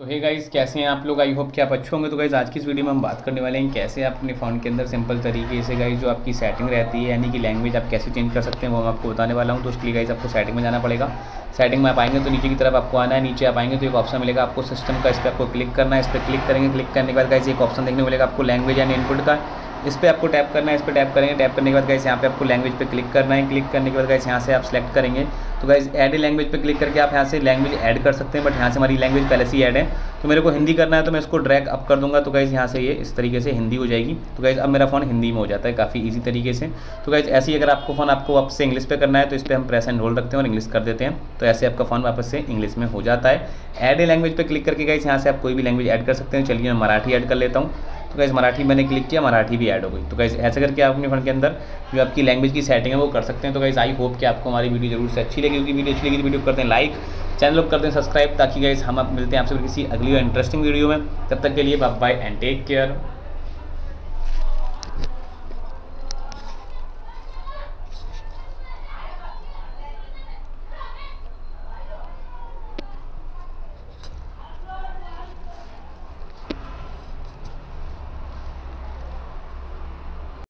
तो hey guys कैसे हैं आप लोग? आई होप कि आप अच्छे होंगे। तो गाइज़ आज की इस वीडियो में हम बात करने वाले हैं कैसे आप अपने फ़ोन के अंदर सिंपल तरीके से गाइज़ जो आपकी सेटिंग रहती है, यानी कि लैंग्वेज आप कैसे चेंज कर सकते हैं, वो मैं आपको बताने वाला हूँ। तो उसके लिए गाइज़ आपको सेटिंग में जाना पड़ेगा। सेटिंग में आप आएँगे तो नीचे की तरफ़ आपको आना है, नीचे आप आएँगे तो एक ऑप्शन मिलेगा आपको सिस्टम का, इस पर आपको क्लिक करना है, इस पर क्लिक करेंगे क्लिक करने के बाद गाइज़ एक ऑप्शन देखने मिलेगा आपको लैंग्वेज यानी इनपुट का। इस पर आपको टैप करना है, इस पर टैप करेंगे। टैप करने के बाद गाइस यहाँ पे आपको लैंग्वेज पे क्लिक करना है। क्लिक करने के बाद गाइस यहाँ से आप सेलेक्ट करेंगे। तो गाइस ऐड लैंग्वेज पे क्लिक करके आप यहाँ से लैंग्वेज ऐड कर सकते हैं बट यहाँ से हमारी लैंग्वेज पहले से ही ऐड है। तो मेरे को हिंदी करना है तो मैं इसको ड्रैग अप कर दूँगा। तो गाइस यहाँ से ये इस तरीके से हिंदी हो जाएगी। तो गाइस अब मेरा फ़ोन हिंदी में हो जाता है, काफ़ी ईजी तरीके से। तो गाइस ऐसे ही अगर आपको फ़ोन आपको वापस से इंग्लिश पे करना है तो इस पर हम प्रेस एंड होल्ड रखते हैं और इंग्लिश कर देते हैं। तो ऐसे आपका फ़ोन वापस से इंग्लिश में हो जाता है। ऐड ए लैंग्वेज पर क्लिक करके गाइस यहाँ से आप कोई भी लैंग्वेज ऐड कर सकते हैं। चलिए मैं मराठी ऐड कर लेता हूँ। तो गैस मराठी मैंने क्लिक किया, मराठी भी ऐड हो गई। तो गैस ऐसा करके आप अपने फ़ोन के अंदर जो आपकी लैंग्वेज की सेटिंग है, वो कर सकते हैं। तो गैस आई होप कि आपको हमारी वीडियो ज़रूर से अच्छी लगी क्योंकि वीडियो अच्छी लगी तो वीडियो करते हैं लाइक चैनल को करते हैं सब्सक्राइब ताकि गैस हम आप मिलते हैं आपसे किसी अगली इंटरेस्टिंग वीडियो में। तब तक के लिए बाय एंड टेक केयर